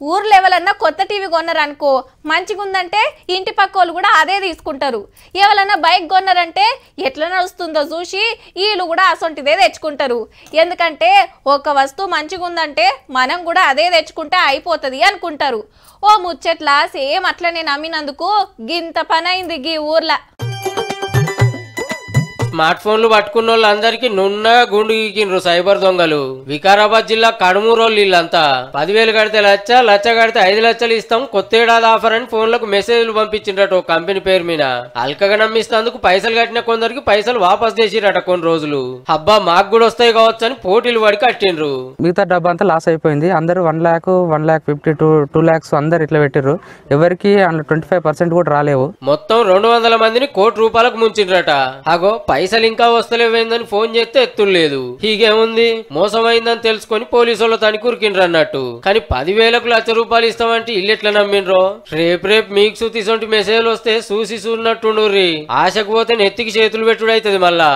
ఊర్లో ఎవరన్నా కొత్త టీవీ కొన్నారనుకో మంచిగుందంటే ఇంటి పక్క వాళ్ళు కూడా అదే తీసుకుంటారు. ఎవరన్నా బైక్ కొన్నారంటే ఎట్లా నడుస్తుందో చూసి వీళ్ళు కూడా అసొంటిదే తెచ్చుకుంటారు. ఎందుకంటే ఒక వస్తువు మంచిగుందంటే మనం కూడా అదే తెచ్చుకుంటే అయిపోతుంది అనుకుంటారు. ఓ ముచ్చట్లా సేమ్ అట్లనే నమ్మినందుకు గింత పనైంది గీ ఊర్లో. స్మార్ట్ ఫోన్లు పట్టుకున్న వాళ్ళందరికీ నున్నగా గుండు గీకిండ్రు సైబర్ దొంగలు. వికారాబాద్ జిల్లా కడుమూరోళ్ళు వీళ్ళంతా పదివేలు కడితే లచ్చ లచ్చ కడితే ఐదు లక్షలు ఇస్తాం. కొత్త ఏడాది ఆఫర్ అని ఫోన్లకు మెసేజ్లు పంపించిండట ఓ కంపెనీ పేరు మీద. అల్కగా నమ్మిస్తందుకు పైసలు కట్టిన కొందరికి పైసలు వాపస్ చేసిరట కొన్ని రోజులు. అబ్బా మాకు కూడా వస్తాయి కావచ్చు అని పోటీలు పడి కట్టిండ్రు. మిగతా డబ్బు అంతా లాస్ అయిపోయింది. అందరూ one lakh one lakh fifty two two lakhs అందరు ఇట్లా పెట్టారు ఎవరికి అందులో ట్వంటీ ఫైవ్ పర్సెంట్ కూడా రాలేవు. మొత్తం రెండు వందల మందిని కోటి రూపాయలకు ముంచిండ్రట. అగో పైసలు పైసలు ఇంకా వస్తలేవేందని ఫోన్ చేస్తే ఎత్తులేదు హీగేముంది? మోసమైందని తెలుసుకొని పోలీసు తని కురికిండ్రు అన్నట్టు కానీ పదివేలకు లక్ష రూపాయలు ఇస్తామంటే ఇల్లు ఎట్లా నమ్మిండ్రో? రేపు రేపు మీకు సుతీసొంటి మెసేజ్లు వస్తే చూసి చూడనట్టుండ్రి ఆశకు పోతే నెత్తికి చేతులు పెట్టుడు అవుతుంది మళ్ళా.